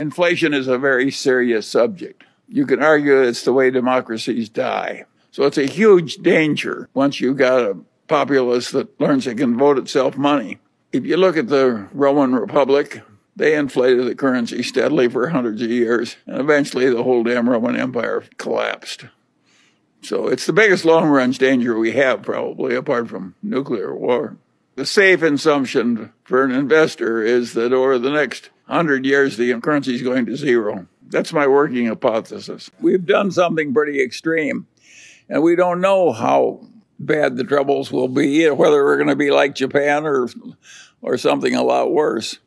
Inflation is a very serious subject. You can argue it's the way democracies die. So it's a huge danger once you've got a populace that learns it can vote itself money. If you look at the Roman Republic, they inflated the currency steadily for hundreds of years, and eventually the whole damn Roman Empire collapsed. So it's the biggest long run danger we have, probably, apart from nuclear war. The safe assumption for an investor is that over the next hundred years, the currency is going to zero. That's my working hypothesis. We've done something pretty extreme, and we don't know how bad the troubles will be, whether we're going to be like Japan or, or something a lot worse.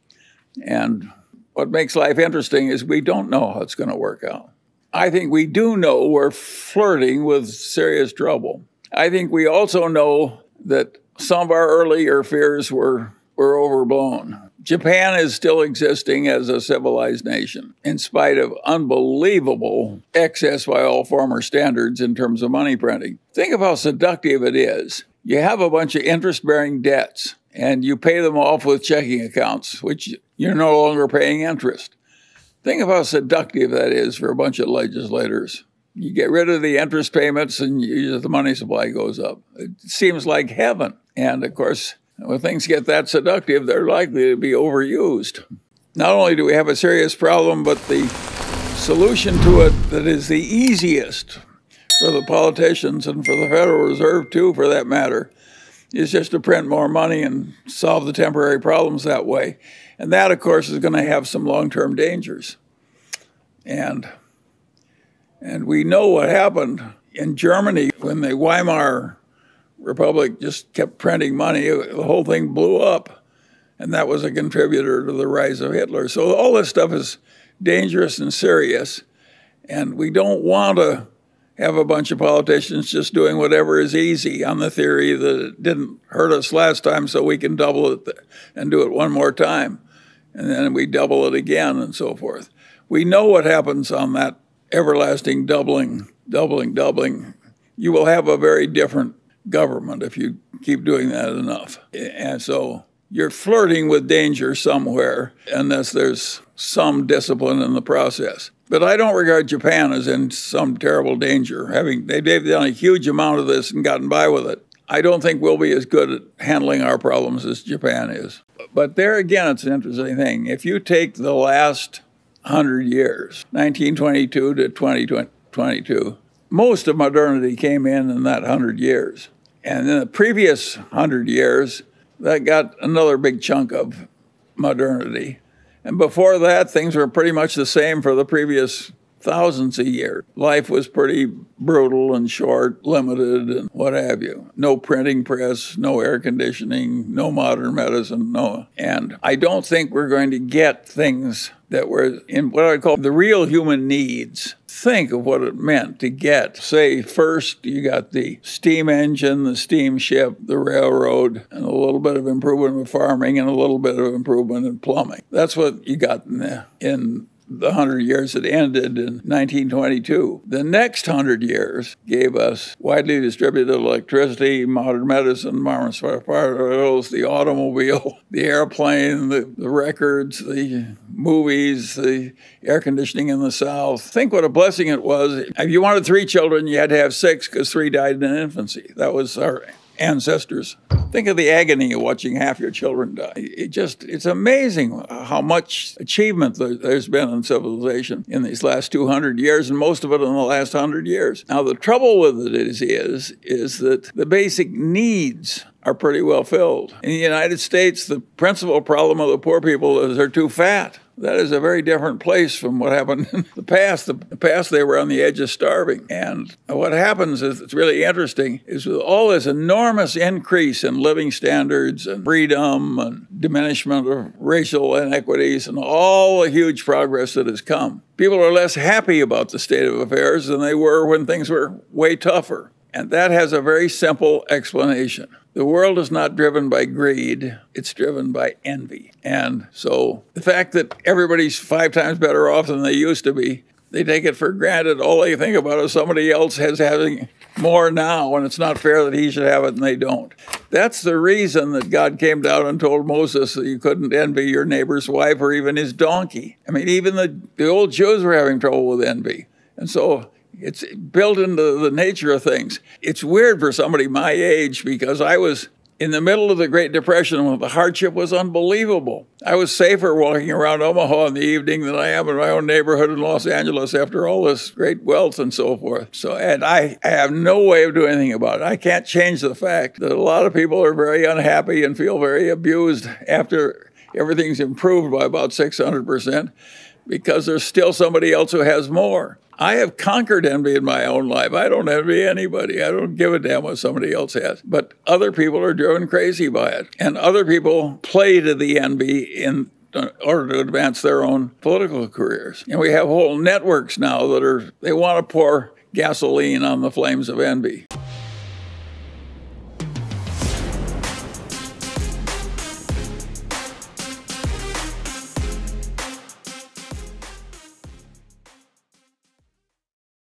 And what makes life interesting is we don't know how it's going to work out. I think we do know we're flirting with serious trouble. I think we also know that some of our earlier fears were, were overblown. Japan is still existing as a civilized nation in spite of unbelievable excess by all former standards in terms of money printing. Think of how seductive it is. You have a bunch of interest bearing debts and you pay them off with checking accounts, which you're no longer paying interest. Think of how seductive that is for a bunch of legislators. You get rid of the interest payments and you, the money supply goes up. It seems like heaven. And of course, when things get that seductive, they're likely to be overused. Not only do we have a serious problem, but the solution to it that is the easiest for the politicians and for the Federal Reserve, too, for that matter, is just to print more money and solve the temporary problems that way. And that, of course, is going to have some long term dangers. And, and we know what happened in Germany when the Weimar Republic just kept printing money. The whole thing blew up. And that was a contributor to the rise of Hitler. So all this stuff is dangerous and serious. And we don't want to have a bunch of politicians just doing whatever is easy on the theory that it didn't hurt us last time, so we can double it and do it one more time. And then we double it again and so forth. We know what happens on that everlasting doubling, doubling, doubling. You will have a very different government if you keep doing that enough. And so you're flirting with danger somewhere unless there's some discipline in the process. But I don't regard Japan as in some terrible danger. Having they've done a huge amount of this and gotten by with it. I don't think we'll be as good at handling our problems as Japan is. But there again, it's an interesting thing. If you take the last hundred years, 1922 to 2022, most of modernity came in in that 100 years. And in the previous 100 years, that got another big chunk of modernity. And before that, things were pretty much the same for the previous thousands a year. Life was pretty brutal and short, limited, and what have you. No printing press, no air conditioning, no modern medicine, no. And I don't think we're going to get things that were in what I call the real human needs. Think of what it meant to get, say, first you got the steam engine, the steamship, the railroad, and a little bit of improvement in farming and a little bit of improvement in plumbing. That's what you got in, the, in the 100 years that ended in 1922. The next 100 years gave us widely distributed electricity, modern medicine, modern oils, the automobile, the airplane, the, the records, the movies, the air conditioning in the South. Think what a blessing it was. If you wanted three children, you had to have six because three died in infancy. That was our ancestors. Think of the agony of watching half your children die. It just, it's amazing how much achievement there's been in civilization in these last 200 years, and most of it in the last 100 years. Now, the trouble with it is, is, is that the basic needs are pretty well filled. In the United States, the principal problem of the poor people is they're too fat that is a very different place from what happened in the past. The past, they were on the edge of starving. And what happens is, it's really interesting, is with all this enormous increase in living standards and freedom and diminishment of racial inequities and all the huge progress that has come, people are less happy about the state of affairs than they were when things were way tougher. And that has a very simple explanation. The world is not driven by greed, it's driven by envy. And so the fact that everybody's five times better off than they used to be They take it for granted. All they think about is somebody else has having more now, and it's not fair that he should have it and they don't. That's the reason that God came down and told Moses that you couldn't envy your neighbor's wife or even his donkey. I mean, even the, the old Jews were having trouble with envy. And so it's built into the nature of things. It's weird for somebody my age because I was in the middle of the Great Depression when the hardship was unbelievable. I was safer walking around Omaha in the evening than I am in my own neighborhood in Los Angeles after all this great wealth and so forth. So, and I, I have no way of doing anything about it. I can't change the fact that a lot of people are very unhappy and feel very abused after everything's improved by about 600% because there's still somebody else who has more. I have conquered envy in my own life. I don't envy anybody. I don't give a damn what somebody else has. But other people are driven crazy by it. And other people play to the envy in uh, order to advance their own political careers. And we have whole networks now that are, they want to pour gasoline on the flames of envy.